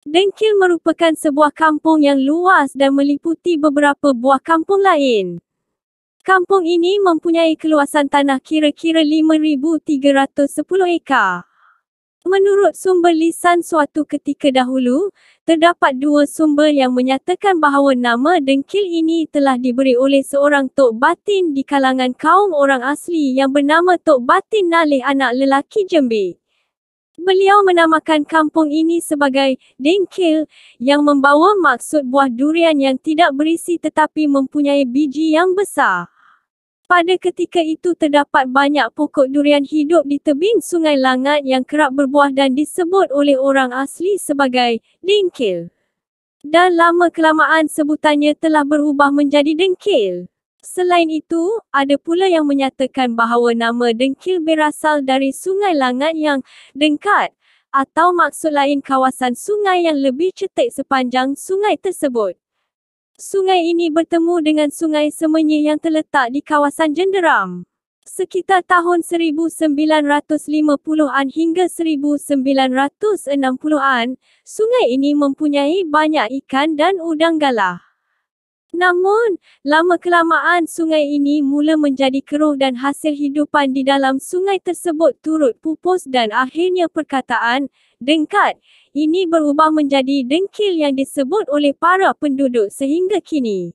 Dengkil merupakan sebuah kampung yang luas dan meliputi beberapa buah kampung lain. Kampung ini mempunyai keluasan tanah kira-kira 5,310 ekar. Menurut sumber lisan suatu ketika dahulu, terdapat dua sumber yang menyatakan bahawa nama dengkil ini telah diberi oleh seorang Tok Batin di kalangan kaum orang asli yang bernama Tok Batin Nalih anak lelaki Jembe. Beliau menamakan kampung ini sebagai dengkil yang membawa maksud buah durian yang tidak berisi tetapi mempunyai biji yang besar. Pada ketika itu terdapat banyak pokok durian hidup di tebing sungai Langat yang kerap berbuah dan disebut oleh orang asli sebagai dengkil. Dan lama kelamaan sebutannya telah berubah menjadi dengkil. Selain itu, ada pula yang menyatakan bahawa nama dengkil berasal dari sungai Langat yang dengkat atau maksud lain kawasan sungai yang lebih cetek sepanjang sungai tersebut. Sungai ini bertemu dengan Sungai Semenyi yang terletak di kawasan Jenderam. Sekitar tahun 1950-an hingga 1960-an, sungai ini mempunyai banyak ikan dan udang galah. Namun, lama-kelamaan sungai ini mula menjadi keruh dan hasil hidupan di dalam sungai tersebut turut pupus dan akhirnya perkataan, dengkat, ini berubah menjadi dengkil yang disebut oleh para penduduk sehingga kini.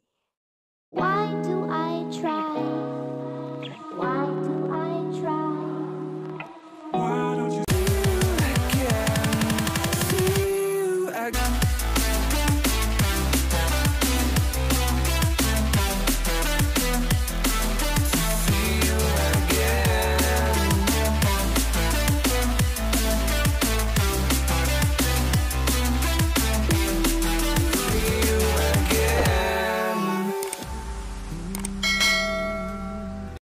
Why